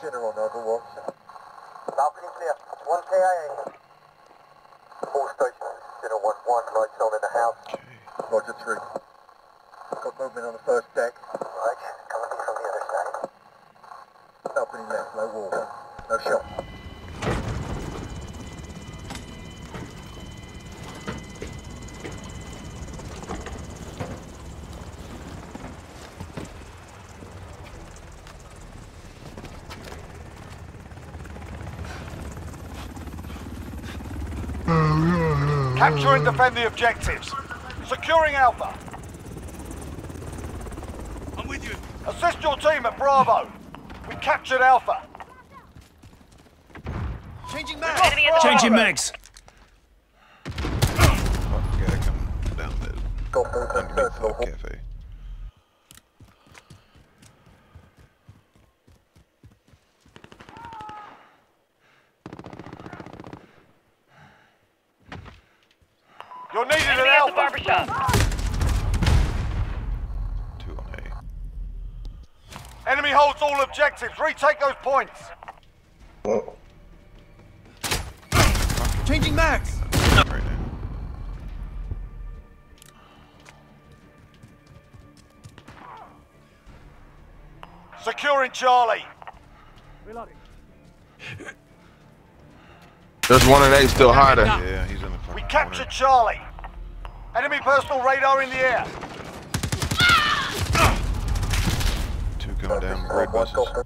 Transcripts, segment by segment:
Center on Overwatch. Balcony clear. One KIA. All stations. Center one one. Lights on in the house. Roger 3. Got movement on the first deck. Right. Coming in from the other side. Balcony left, low wall. No shot. Capture and defend the objectives. Securing Alpha. I'm with you. Assist your team at Bravo. We captured Alpha. Changing We mag. lost Bravo. Changing mags. Fuck, gotta come down the Got movement underneath first the floor. cafe. You're needed at Enemy at the Alpha. barbershop. Two on A. Enemy holds all objectives. Retake those points. Changing max. Right. Securing Charlie. There's one in A still hiding. Yeah, he's in the fucking We captured Charlie. Enemy personal radar in the air. Coming down One, red one, buses.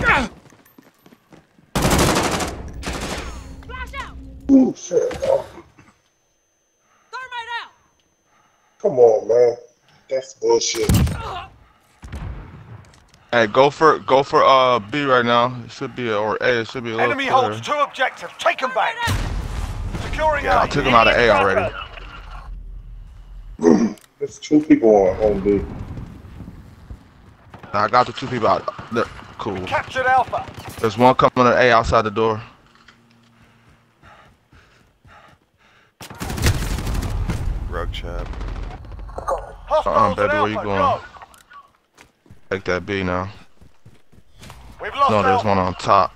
got Ooh, shit. Thermite out. come on, man. That's bullshit. Hey, go for go for uh B right now. It should be or A. It should be a little Enemy clearer. holds two objectives. Take them back. Securing Yeah, I took him out of A already. There's two people on, on B. I got the two people out. They're cool. Captured Alpha. There's one coming to A outside the door. Rug chap. Hostiles uh-uh, baby, at where you going? Go. Take that B now. We've lost No, there's Alpha. one on top.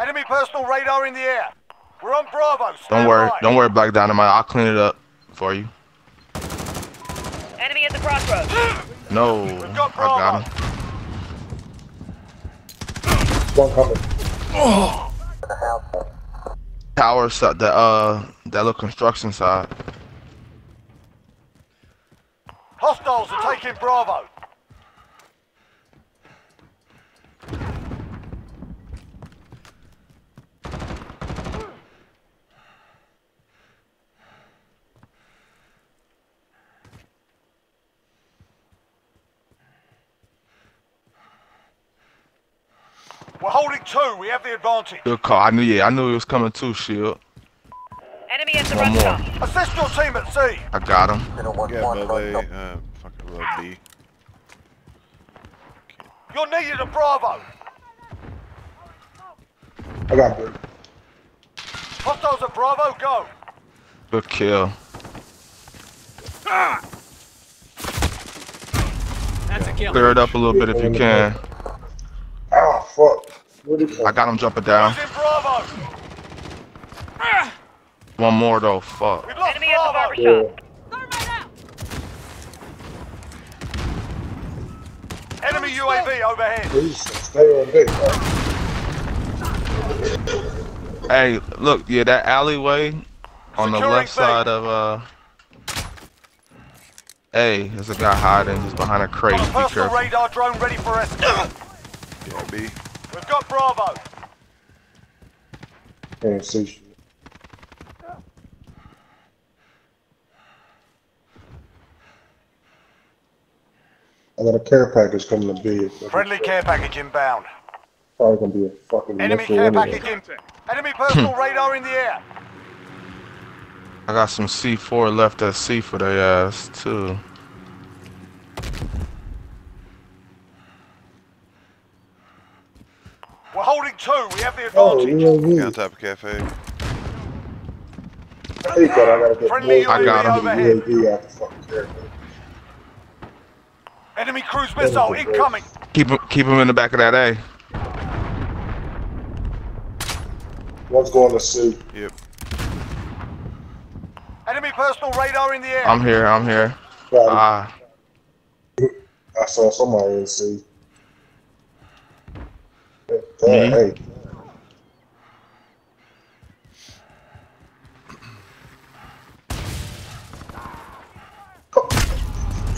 Enemy personal radar in the air. We're on Bravo. Don't worry. by. Don't worry, Black Dynamite. I'll clean it up for you. Enemy at the crossroads. No, got I got him. One coming. In the house. Tower side, the uh, that little construction side. Hostiles are taking Bravo. We're holding two. We have the advantage. Good call. I knew. Yeah, I knew he was coming too. Shield. Enemy at the One rest more. stop. Assist your team at C. I got him. Center one Yeah, one. above Lights uh, fucking above B. You're needed at Bravo. I got B. Hostiles at Bravo. Go. Good kill. That's a kill. Clear it up a little bit if you can. Ah, fuck. Where'd it I got him jumping down. One more though. Fuck. We've lost Enemy at the Bravo. Yeah. barbershop. Thermite. Enemy UAV overhead. Please stay on deck. Hey, look. Yeah, that alleyway on the left side of uh. Hey, there's a guy hiding. He's behind a crate. Be careful. radar drone ready for escort. Yeah, B. We've got Bravo. Can't see shit. I got a care package coming to B. Friendly care package inbound. Probably gonna be a fucking Enemy missile care anyway. package in. Enemy personal radar in the air. I got some C4 left at C for their ass too. We're holding two. We have the Oh, advantage. Get on UAV. top of cafe. Hey, but I gotta get Friendly more I got him. UAV out the fucking care package. Enemy cruise missile incoming. Keep him, keep him in the back of that A. One's going to C. Yep. Enemy personal radar in the air. I'm here. I'm here. Ah, him. I saw somebody in C. Yeah, Me? Hey. Mm-hmm.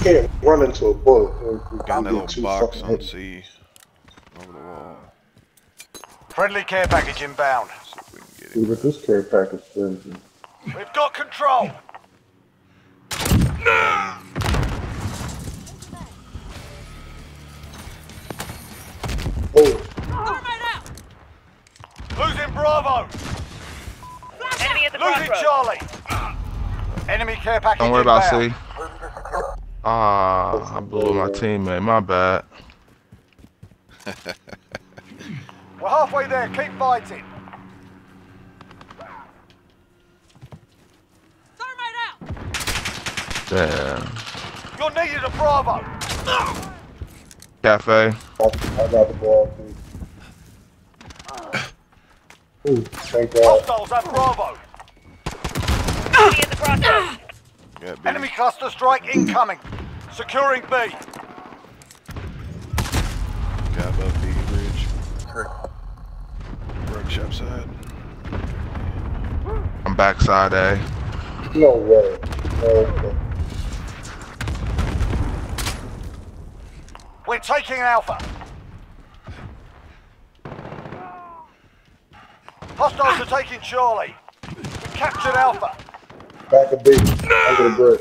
Can't run into a bullet. We- we Got get that little box on. C. Over the wall. Friendly care package inbound. See if we can get See, him. but this care package flimsy. We've got control. Oh, Enemy care package don't worry about C. inbound. Moving to secure. Ah, I blew my teammate. My bad. We're halfway there. Keep fighting. Damn. You're needed at Bravo. Cafe. I, I got the ball. Too. Ooh, thank God. Hostiles at Bravo. Enemy at the crossroads. Got B. Enemy cluster strike incoming. Securing B. Got above B bridge. Three. Rug shop side. I'm backside A. No way. No way. We're taking Alpha. Hostiles are taking Charlie. We captured Alpha. Back of B. Under the brick.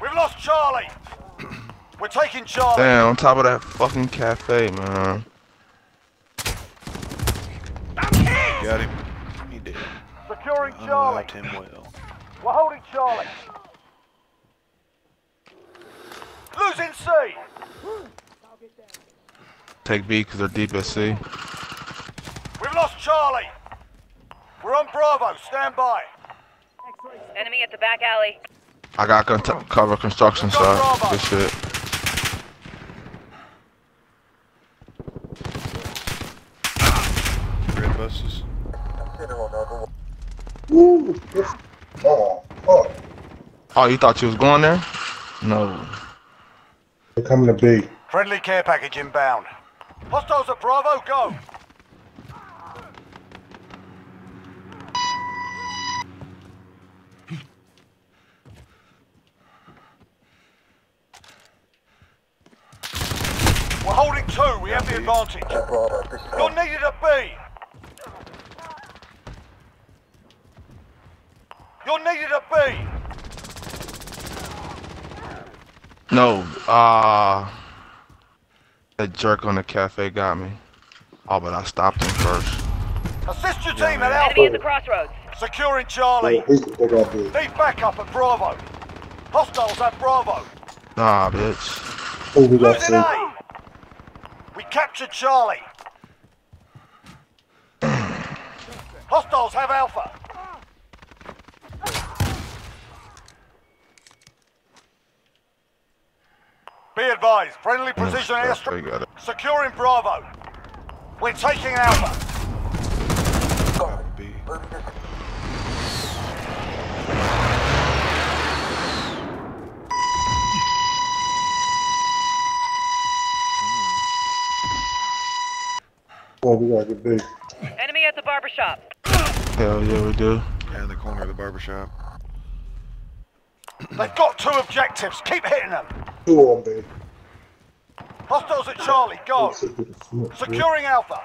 We've lost Charlie. We're taking Charlie. Damn, on top of that fucking cafe, man. Got him. He did. Securing Charlie. Him well. We're holding Charlie. Losing C. Take B because they're deep at C. We've lost Charlie. We're on Bravo. Stand by. Enemy at the back alley. I got con- cover construction side. Good shit. Red buses. Consider another. Woo! Oh, fuck. Oh, you thought you was going there? No. They're coming to B. Friendly care package inbound. Hostiles at Bravo. Go. Holding two. We have the advantage. Bravo. This is You're needed at B. You're needed at B. No. Ah. that jerk on the cafe got me. Oh, but I stopped him first. Assist your team man. at Enemy at the crossroads. Securing Charlie. Yeah, they got B. Need backup at Bravo. Hostiles at Bravo. Nah, bitch. Oh, we got Losing C. A. We captured Charlie. Hostiles have Alpha. Be advised, friendly precision They airstrike. got it. Securing Bravo. We're taking Alpha. Got B. moving to secure. Oh, we gotta get B. Enemy at the barbershop. Hell yeah, we do. Yeah, in the corner of the barbershop. They've got two objectives. Keep hitting them. Two on B. Hostiles at Charlie. Go. Securing Alpha.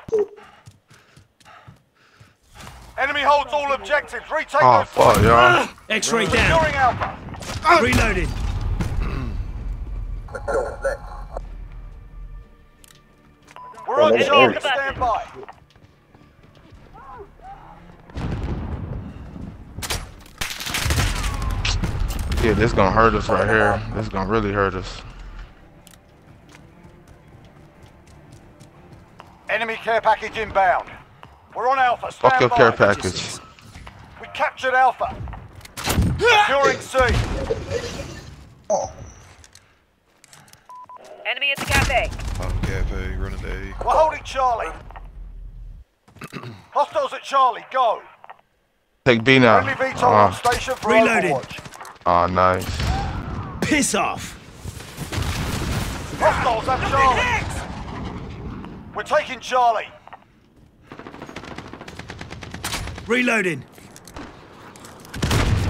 Enemy holds all objectives. Retake Oh, those fuck, points. y'all. X-ray down. Securing Alpha. Reloading. We're on Enemy the button. Stand by. Yeah, this gonna hurt us right here. This gonna really hurt us. Enemy care package inbound. We're on Alpha. Stand Fuck your by. care package. We captured Alpha. Securing C. Enemy at the cafe. Pop cafe, running day. We're Charlie. Hostiles at Charlie. Go. Take B now. Friendly VTOL on Oh, station for Reloading. Overwatch. oh, nice. Piss off. Hostiles at Charlie. We're taking Charlie. Reloading.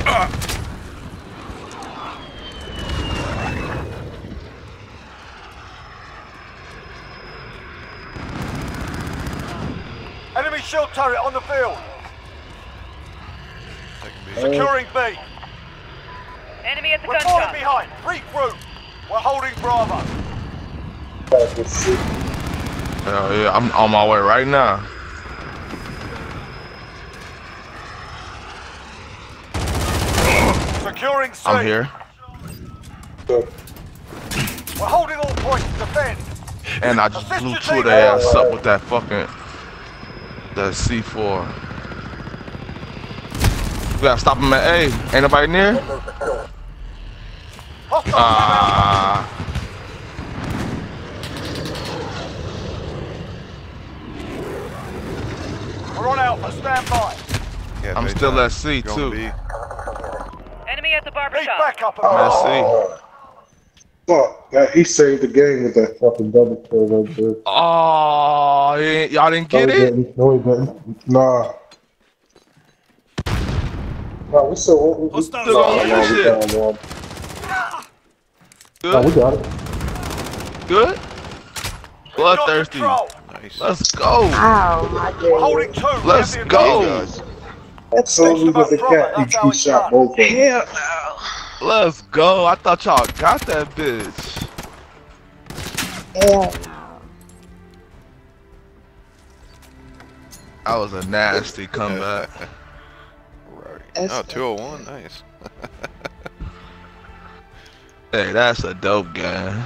Enemy shield turret on the field. Securing B. Enemy at the We're gun falling shop. behind. Regroup. We're holding Bravo. Package Hell yeah, I'm on my way right now. Securing C. I'm here. We're holding all points. Defend. And I just blew two of their ass up with that fucking the C4. We gotta stop him at A. Ain't nobody near? Hostiles Ah, We're on Alpha. Stand by. Cafe I'm still at C, Going too. B. Enemy at the barber Need shop. backup. I'm at C. Oh, fuck. Yeah, he saved the game with that fucking double kill right there. Oh, he y'all didn't get no, it? didn't. No, he didn't. Nah. Nah, we still. We, we, Hostiles Still nah, on nah, this we shit. down one. Nah, we got it. Good? Got Bloodthirsty. control. Let's Nice. go. We're holding two. We Let's go. advantage. As soon as we with the cat, he, how he it's shot both of them. Hell no. Let's go. I thought y'all got that bitch. That was a nasty comeback. Right. Oh, 201. Nice. hey, that's a dope game.